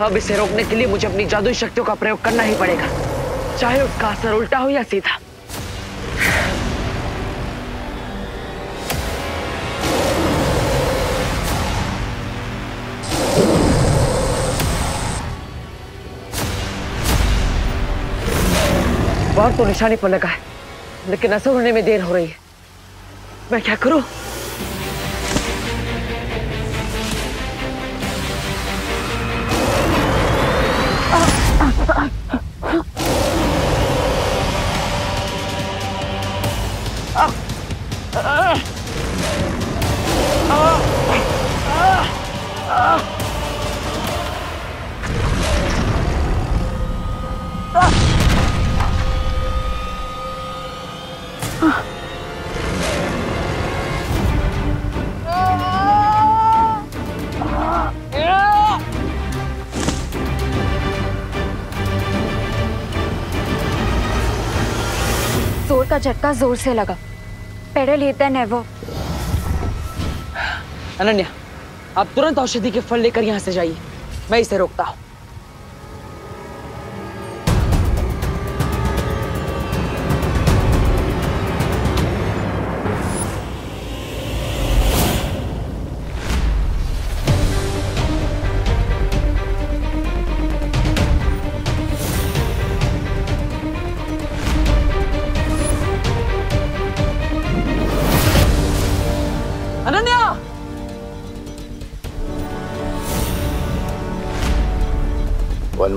अब इसे रोकने के लिए मुझे अपनी जादुई शक्तियों का प्रयोग करना ही पड़ेगा। चाहे उसका असर उल्टा हो या सीधा। तो निशाने पर लगा है, लेकिन असर होने में देर हो रही है। मैं क्या करूँ? का झटका ज़ोर से लगा। पेड़े लेता नेवर अनन्या, आप तुरंत औषधि के फल लेकर यहाँ से जाइए। मैं इसे रोकता हूँ।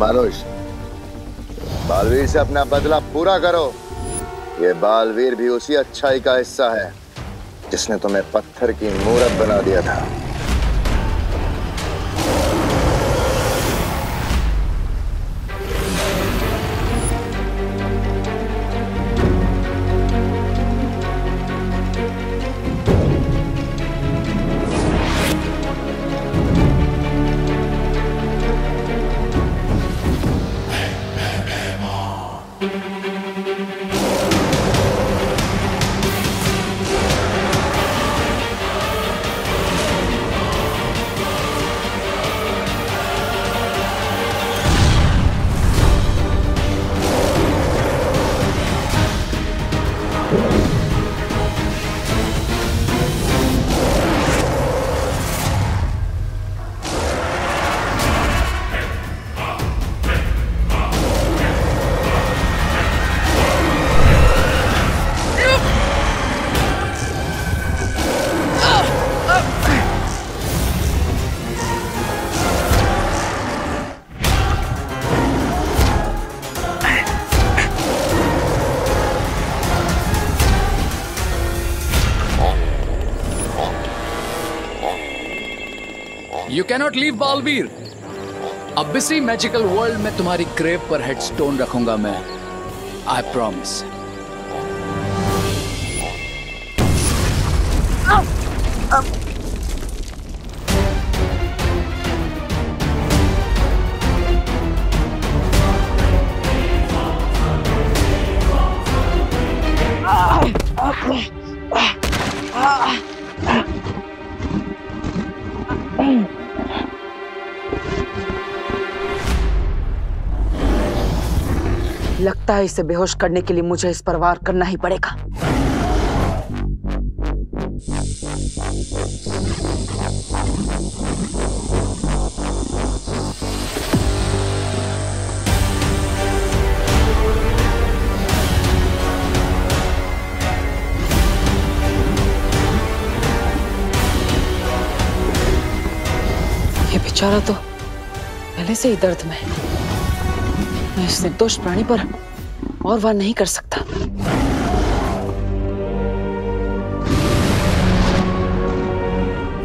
मानुष। बालवीर से अपना बदला पूरा करो। ये बालवीर भी उसी अच्छाई का हिस्सा है, जिसने तुम्हें पत्थर की मूरत बना दिया था। यू कैनॉट लीव बालवीर अब इसी मैजिकल वर्ल्ड में तुम्हारी ग्रेव पर हेडस्टोन रखूँगा मैं आई प्रॉमिस लगता है इसे बेहोश करने के लिए मुझे इस पर वार करना ही पड़ेगा। ये बेचारा तो पहले से ही दर्द में है। मैं इस निर्दोष प्राणी पर और वार नहीं कर सकता।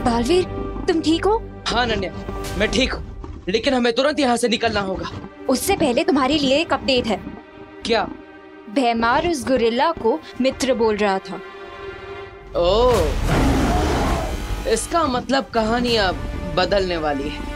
बालवीर तुम ठीक हो? हाँ नन्या मैं ठीक हूँ लेकिन हमें तुरंत यहाँ से निकलना होगा। उससे पहले तुम्हारे लिए एक अपडेट है। क्या? भैमार उस गुरिल्ला को मित्र बोल रहा था। ओ इसका मतलब कहानी अब बदलने वाली है।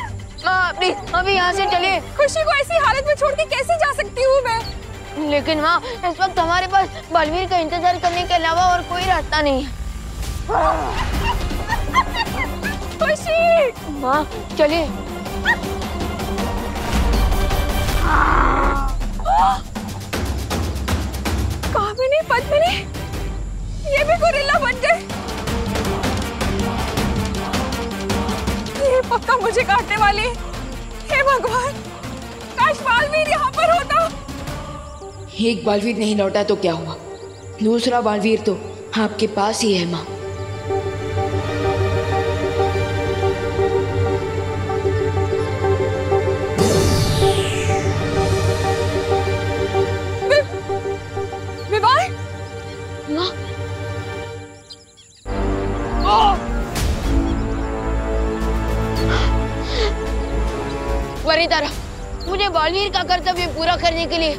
माँ अभी यहाँ से चलिए। खुशी को ऐसी हालत में छोड़ के कैसे जा सकती हूँ मैं? लेकिन माँ इस वक्त हमारे पास बलवीर का इंतज़ार करने के अलावा और कोई रास्ता नहीं है। खुशी! माँ चलिए। कामिनी पद्मिनी ये भी गोरिल्ला बन गए। ये पक्का मुझे काटने वाले? हे भगवान, काश बालवीर यहाँ पर होता। एक बालवीर नहीं लौटा तो क्या हुआ? दूसरा बालवीर तो आपके पास ही है, माँ। वरितारा मुझे बालवीर का कर्तव्य पूरा करने के लिए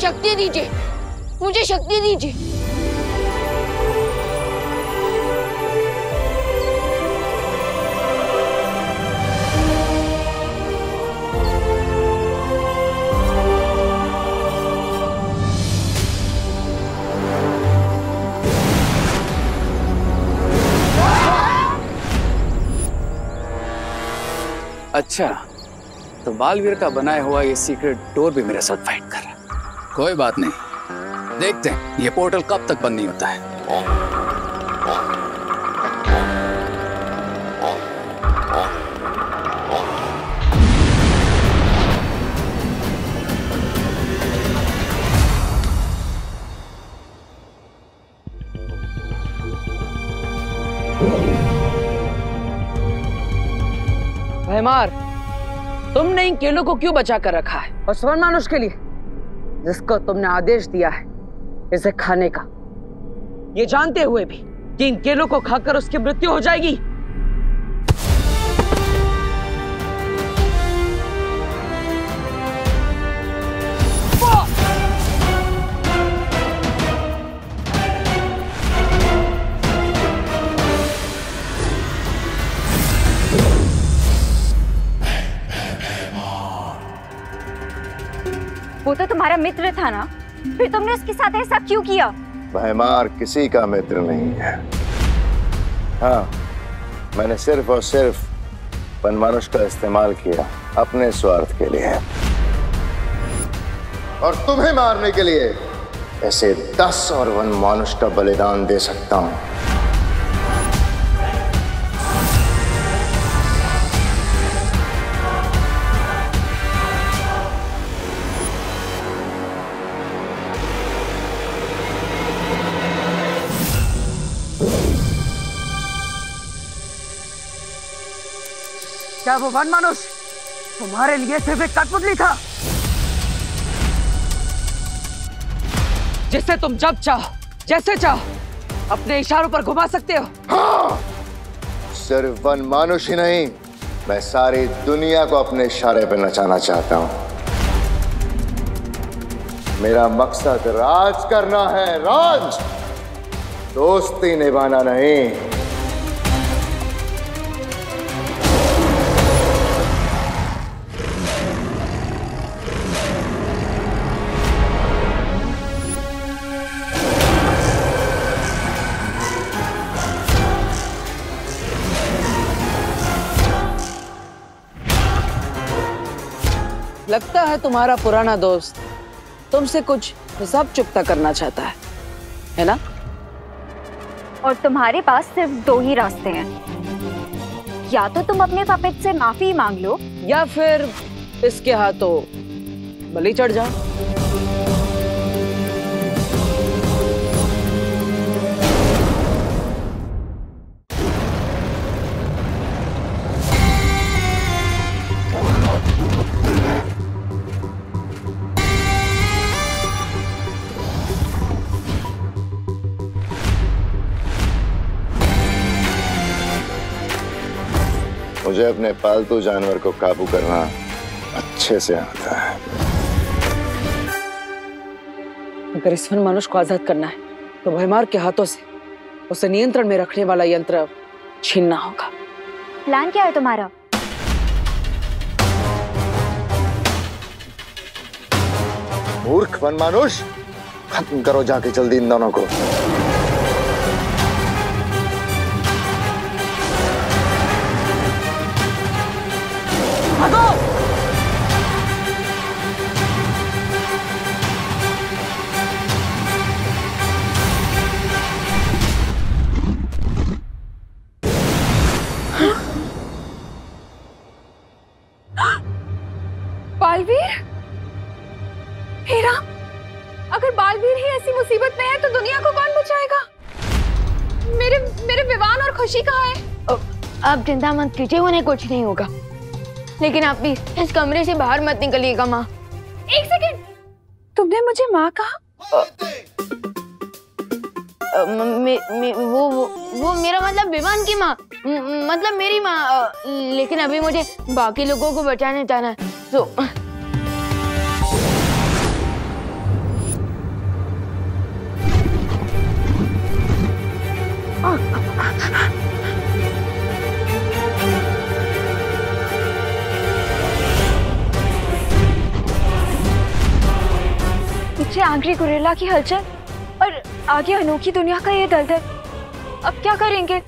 शक्ति दीजिए। मुझे शक्ति दीजिए। अच्छा तो बालवीर का बनाया हुआ ये सीक्रेट डोर भी मेरे साथ फाइट कर रहा है। कोई बात नहीं। देखते हैं, ये पोर्टल कब तक बंद नहीं होता है। भयमार तुमने इन केलों को क्यों बचा कर रखा है? और स्वर्ण मानुष के लिए, जिसको तुमने आदेश दिया है, इसे खाने का। ये जानते हुए भी कि इन केलों को खाकर उसकी मृत्यु हो जाएगी। वो तो तुम्हारा मित्र था ना? फिर तुमने उसके साथ ऐसा क्यों किया? भयमार किसी का मित्र नहीं है। हाँ मैंने सिर्फ़ और सिर्फ़ वनमानुष का इस्तेमाल किया अपने स्वार्थ के लिए। और तुम्हें मारने के लिए ऐसे दस और वन मानुष का बलिदान दे सकता हूँ। क्या वो वन मानुष तुम्हारे लिए सिर्फ़ एक कठपुतली था? जिसे तुम जब चाहो जैसे चाहो अपने इशारों पर घुमा सकते हो। हाँ। सिर्फ़ वन मानुष ही नहीं मैं सारी दुनिया को अपने इशारे पर नचाना चाहता हूँ। मेरा मकसद राज करना है राज! दोस्ती निभाना नहीं। लगता है तुम्हारा पुराना दोस्त तुमसे कुछ हिसाब चुकता करना चाहता है है ना? और तुम्हारे पास सिर्फ़ दो ही रास्ते हैं। या तो तुम अपने पपेट से माफ़ी मांग लो या फिर इसके हाथों बलि चढ़ जाओ। मुझे अपने पालतू जानवर को काबू करना अच्छे से आता है। अगर इस वन मनुष्य को आज़ाद करना है तो भयमार के हाथों से उसे नियंत्रण में रखने वाला यंत्र छीनना होगा। प्लान क्या है तुम्हारा? मूर्ख वन मानुष खत्म करो जाके जल्दी इन दोनों को। चिंता मत कीजिए उन्हें कुछ नहीं होगा। लेकिन आप भी इस कमरे से बाहर मत निकलिएगा माँ। एक सेकंड। तुमने मुझे माँ कहा? वो, वो वो मेरा मतलब विमान की माँ। मतलब मेरी माँ लेकिन अभी मुझे बाकी लोगों को बचाने जाना है। तो पीछे आंग्री गुरेला की हलचल और आगे अनोखी दुनिया का ये दलदल अब क्या करेंगे?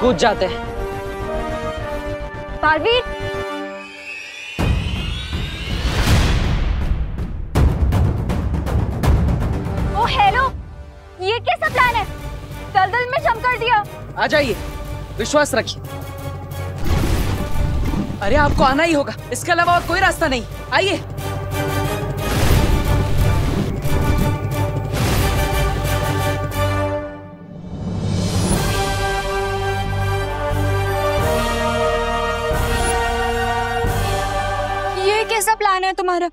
कूद जाते हैं। Oh hello! ये कैसा प्लान है? दलदल में जम कर दिया। आ जाइए। विश्वास रखिए। अरे आपको आना ही होगा। इसके अलावा और कोई रास्ता नहीं। आइए। ये कैसा प्लान है तुम्हारा?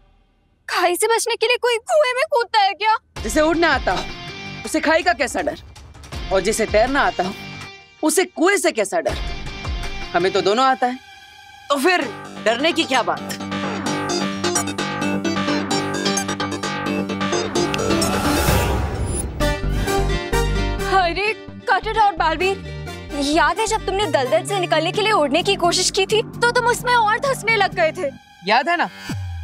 खाई से बचने के लिए कोई कुएँ में कूदता है क्या? जिसे उड़ना आता हो उसे खाई का कैसा डर? और जिसे तैरना आता हो उसे कुएँ से कैसा डर? हमें तो दोनों आता है। तो फिर डरने की क्या बात? अरे कटर और बालवीर याद है जब तुमने दलदल से निकलने के लिए उड़ने की कोशिश की थी तो तुम उसमें और धंसने लग गए थे। याद है ना?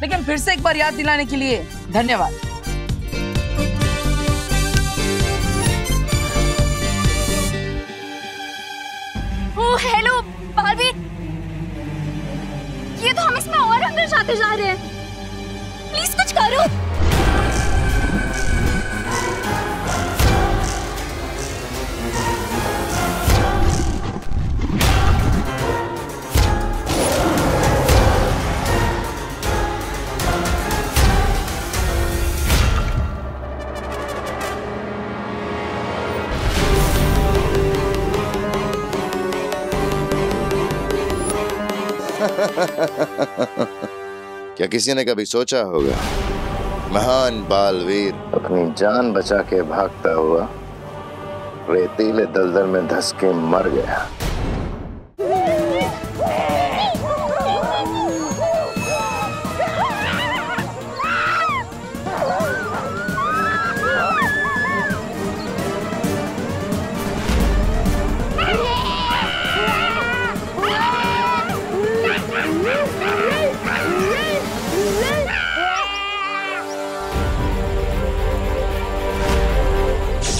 लेकिन फिर से एक बार याद दिलाने के लिए धन्यवाद। हेलो बालवीर और जा रहे हैं। प्लीज़ कुछ करो। क्या किसी ने कभी सोचा होगा? महान बालवीर। अपनी जान बचा के भागता हुआ, रेतीले दलदल में धस के मर गया।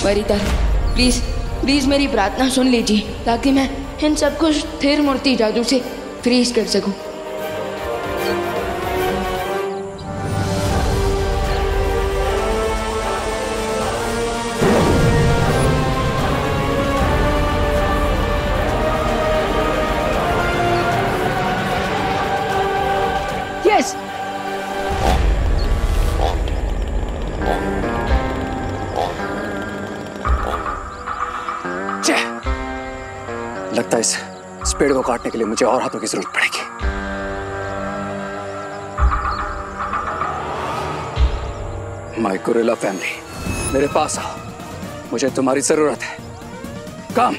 वरिता प्लीज़ प्लीज़ मेरी प्रार्थना सुन लीजिए, ताकि मैं इन सब कुछ स्थिर मूर्ति जादू से फ्रीज कर सकूँ। लगता है इस स्पेड़ को काटने के लिए मुझे और हाथों की ज़रूरत पड़ेगी। माइकोरेला फैमिली मेरे पास आओ। मुझे तुम्हारी ज़रूरत है। काम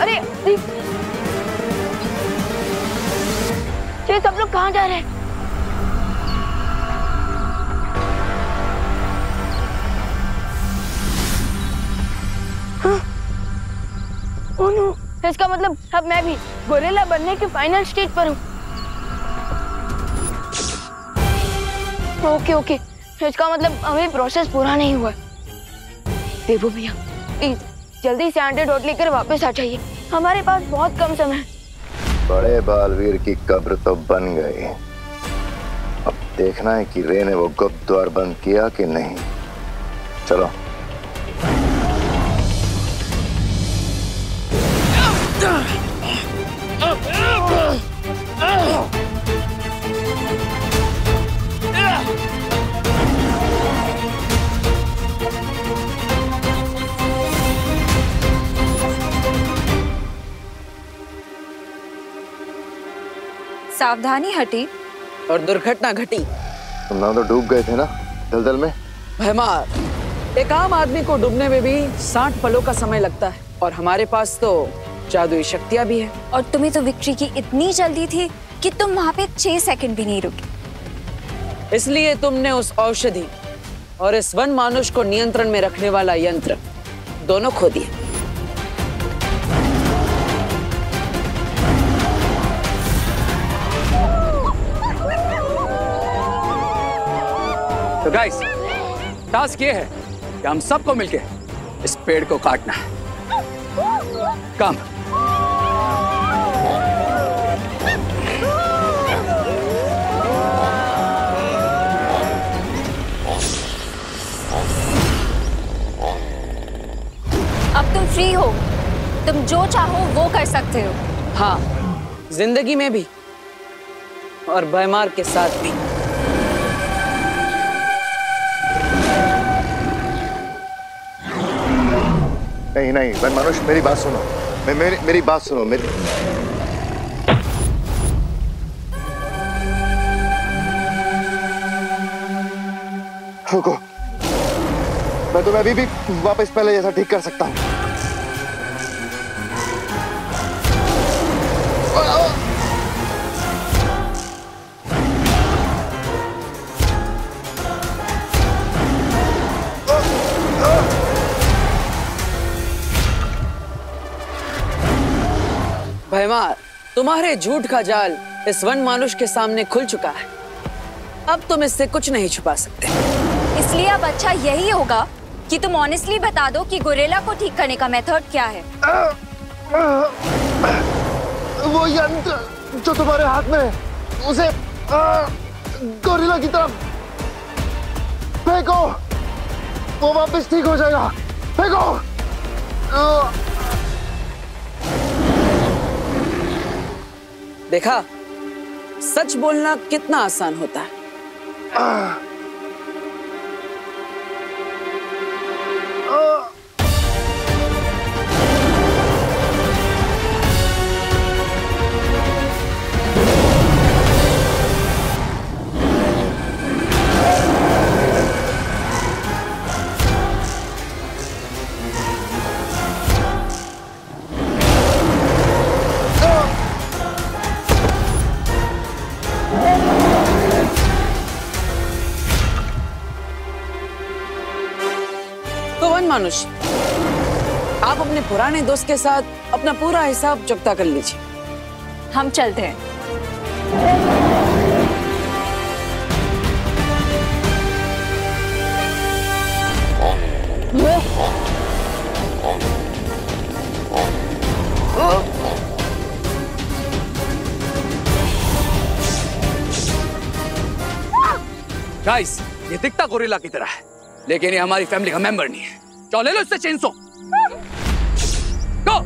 अरे सब लोग कहाँ जा रहे हैं? ओह नो इसका मतलब अब मैं भी गोरेला बनने के फाइनल स्टेज पर हूँ। ओके ओके इसका मतलब अभी प्रोसेस पूरा नहीं हुआ। देवो भैया प्लीज़ जल्दी से एंटीडोट लेकर वापस आ जाइए। हमारे पास बहुत कम समय है। बड़े बालवीर की कब्र तो बन गई। अब देखना है कि रे ने वो गुप्त द्वार बंद किया कि नहीं। चलो। सावधानी हटी। और दुर्घटना घटी। तुम ना तो डूब गए थे ना दलदल में। भयमार। एक आम आदमी को डूबने में भी साठ पलों का समय लगता है। और हमारे पास तो जादुई शक्तियाँ भी है। और तुम्हें तो विक्ट्री की इतनी जल्दी थी कि तुम वहाँ पे छह सेकंड भी नहीं रुके। इसलिए तुमने उस औषधि और इस वन मानुष को नियंत्रण में रखने वाला यंत्र दोनों खो दिए। तो गाइस टास्क ये है कि हम सबको मिलके इस पेड़ को काटना है। कम अब तुम फ्री हो। तुम जो चाहो वो कर सकते हो। हाँ ज़िंदगी में भी और भयमार के साथ भी। नहीं नहीं वन मनुष्य मेरी बात सुनो। मैं, मेरी मेरी बात सुनो, मेरी रुको। मैं तुम्हें अभी भी वापस पहले जैसा ठीक कर सकता हूँ। भयमार तुम्हारे झूठ का जाल इस वन मानुष के सामने खुल चुका है। अब तुम इससे कुछ नहीं छुपा सकते। इसलिए अब अच्छा यही होगा कि तुम ऑनेस्टली बता दो कि गोरेला को ठीक करने का मेथड क्या है। वो यंत्र जो तुम्हारे हाथ में है उसे आ, गोरिल्ला की तरफ़ फेंको। वो वापस ठीक हो जाएगा। फेंको। देखा सच बोलना कितना आसान होता है। तो वन मनुष्य आप अपने पुराने दोस्त के साथ अपना पूरा हिसाब चुकता कर लीजिए। हम चलते हैं। गाइस ये दिखता गोरिल्ला की तरह है। लेकिन ये हमारी फैमिली का मेंबर नहीं है। चलो ले लो इससे चेंसो गो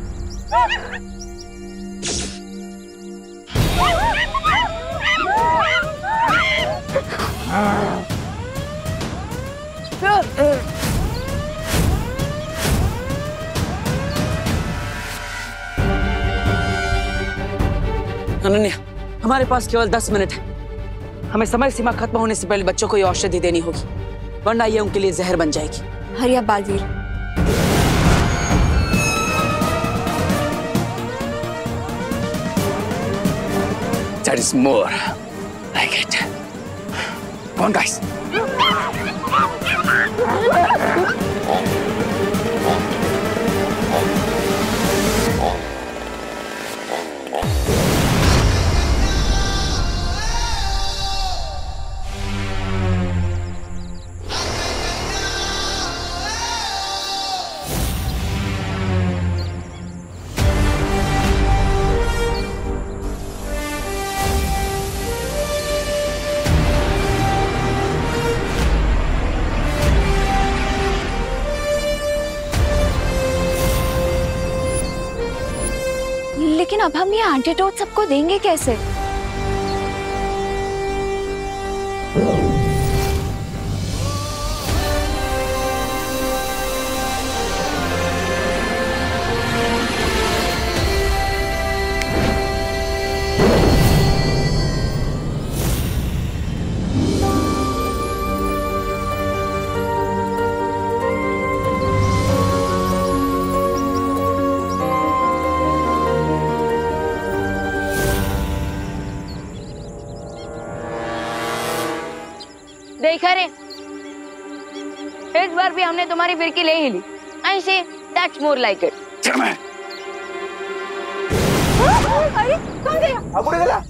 अनन्या, हमारे पास केवल दस मिनट है। हमें समय सीमा खत्म होने से पहले बच्चों को ये औषधि देनी होगी। वरना ये उनके लिए जहर बन जाएगी Hariya Baalveer that is more. Like it. Come on, guys. अब हम ये एंटीडोट सबको देंगे कैसे? देखा खरे। एक बार भी हमने तुम्हारी फिरकी ले ही ली। आई से दैट्स मोर लाइक इट चल मैं। अरे कौन गया?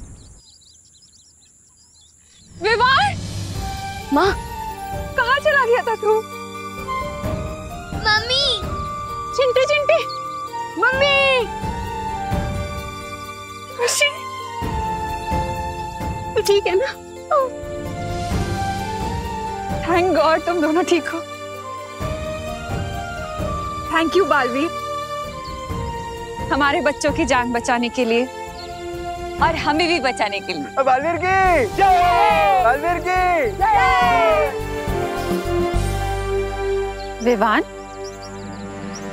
थैंक गॉड तुम दोनों ठीक हो। Thank you Baalveer. हमारे बच्चों की जान बचाने के लिए और हमें भी बचाने के लिए। बालवीर की। जय बालवीर की। विवान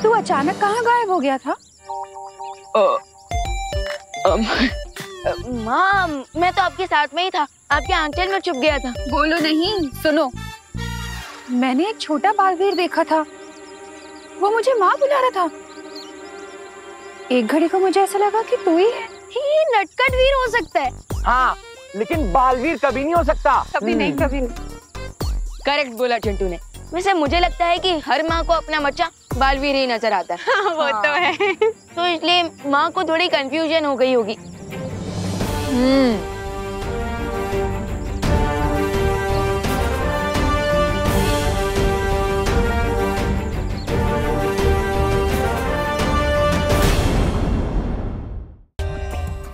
तू अचानक कहाँ गायब हो गया था? माँ मैं तो आपके साथ में ही था। आपके आंचल में छुप गया था। बोलो नहीं सुनो। मैंने एक छोटा बालवीर देखा था। वो मुझे माँ बुला रहा था। एक घड़ी को मुझे ऐसा लगा कि तू ही है। ये नटखट वीर हो सकता है। हाँ लेकिन बालवीर कभी नहीं हो सकता। कभी नहीं कभी नहीं। करेक्ट बोला चिंटू ने। वैसे मुझे लगता है कि हर माँ को अपना बच्चा बालवीर ही नज़र आता है। हाँ, वो हाँ। तो है। तो इसलिए माँ को थोड़ी कंफ्यूजन हो गई होगी।